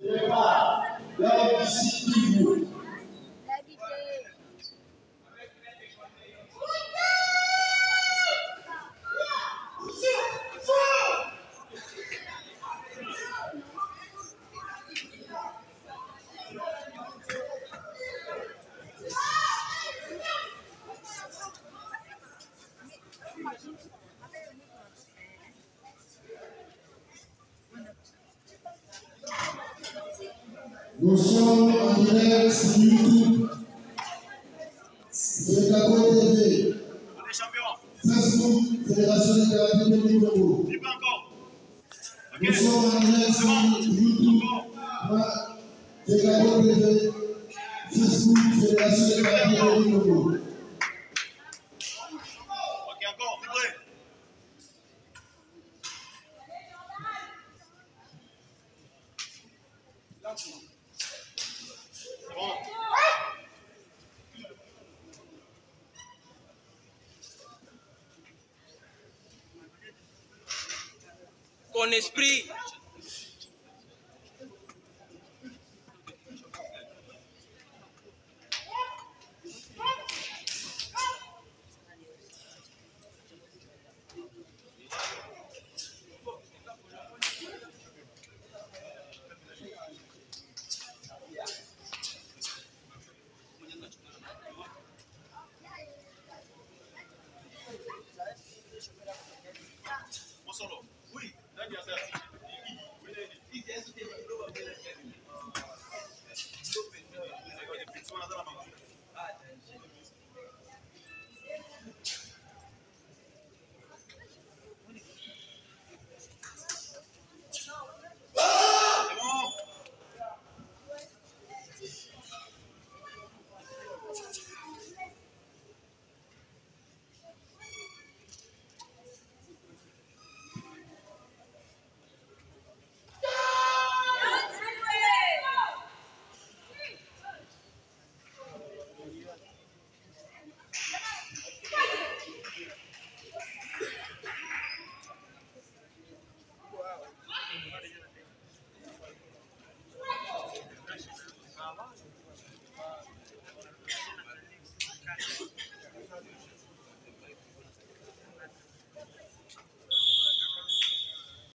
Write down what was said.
Never let me see evil Nous sommes en direct sur YouTube, TV, champion. Facebook, Fédération de karaté de Congo. Nous sommes en direct sur YouTube, TV, Facebook, Fédération de karaté de Congo. Ok, encore. Con esprit. Gracias, gracias.